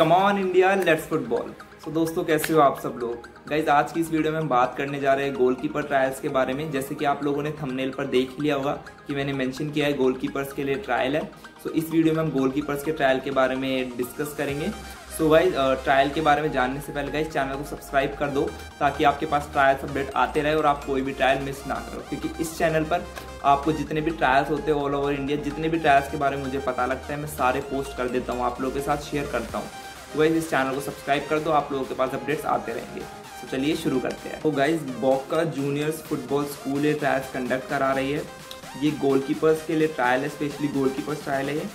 Come on India let's football so दोस्तों कैसे हो आप सब लोग? गाइज़ आज की इस वीडियो में हम बात करने जा रहे हैं गोलकीपर ट्रायल्स के बारे में। जैसे कि आप लोगों ने थंबनेल पर देख लिया होगा कि मैंने मेंशन किया है गोलकीपर्स के लिए ट्रायल है। सो so, इस वीडियो में हम गोलकीपर्स के ट्रायल के बारे में डिस्कस करेंगे। सो so गाइज़ ट्रायल के बारे में जानने से पहले गाइज़ चैनल को सब्सक्राइब कर दो ताकि आपके पास ट्रायल्स अपडेट आते रहे और आप कोई भी ट्रायल मिस ना करो। क्योंकि इस चैनल पर आपको जितने भी ट्रायल्स होते हैं ऑल ओवर इंडिया जितने भी ट्रायल्स के बारे में मुझे पता लगता है मैं सारे पोस्ट कर देता हूँ आप लोगों के साथ शेयर करता हूँ। गाइज़ इस चैनल को सब्सक्राइब कर दो, आप लोगों के पास अपडेट्स आते रहेंगे। तो चलिए शुरू करते हैं। तो guys Boca juniors football school ये ट्रायल्स कंडक्ट करा रही है। ये गोलकीपर्स के लिए ट्रायल है स्पेशली गोलकीपर्स ट्रायल है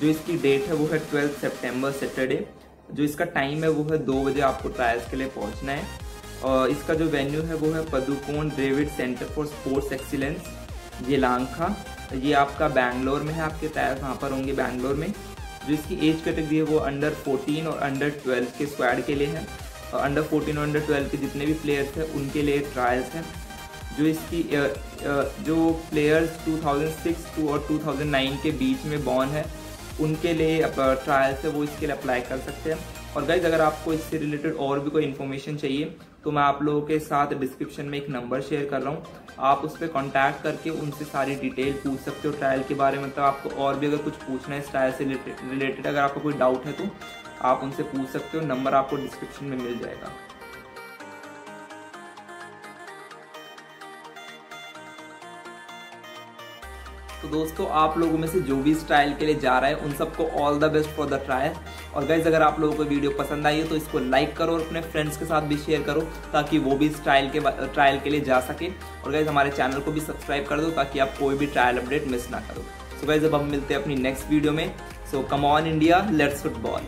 जो इसकी डेट है, वो है ट्वेल्थ सेप्टेम्बर सैटरडे जो इसका टाइम है, वो है दो बजे आपको ट्रायल्स के लिए पहुँचना है। और इसका जो वेन्यू है, वो है पदुकोन डेविड सेंटर फॉर स्पोर्ट्स एक्सीलेंस ये लांखा ये आपका बैंगलोर में है, आपके ट्रायल्स वहाँ पर होंगे बैंगलोर में। जो इसकी एज कैटेगरी है वो अंडर 14 और अंडर 12 के स्क्वाड के लिए है। और अंडर 14 और अंडर 12 के जितने भी प्लेयर्स हैं, उनके लिए ट्रायल्स हैं। जो इसकी जो प्लेयर्स 2006 टू और 2009 के बीच में बॉर्न है, उनके लिए ट्रायल्स है, वो इसके लिए अप्लाई कर सकते हैं। और गाइज़ अगर आपको इससे रिलेटेड और भी कोई इन्फॉर्मेशन चाहिए तो मैं आप लोगों के साथ डिस्क्रिप्शन में एक नंबर शेयर कर रहा हूँ। आप उस पर कॉन्टैक्ट करके उनसे सारी डिटेल पूछ सकते हो ट्रायल के बारे में। मतलब आपको और भी अगर कुछ पूछना है इस ट्रायल से रिलेटेड अगर आपको कोई डाउट है तो आप उनसे पूछ सकते हो। नंबर आपको डिस्क्रिप्शन में मिल जाएगा। तो दोस्तों, आप लोगों में से जो भी इस ट्रायल के लिए जा रहा है, उन सबको all the best for the trial और गाइज़ अगर आप लोगों को वीडियो पसंद आई है तो इसको लाइक करो और अपने फ्रेंड्स के साथ भी शेयर करो, ताकि वो भी इस ट्रायल के ट्रायल के लिए जा सके. और गाइज़ हमारे चैनल को भी सब्सक्राइब कर दो, ताकि आप कोई भी ट्रायल अपडेट मिस ना करो. सो गाइज़ अब हम मिलते हैं अपनी नेक्स्ट वीडियो में. So come on India let's football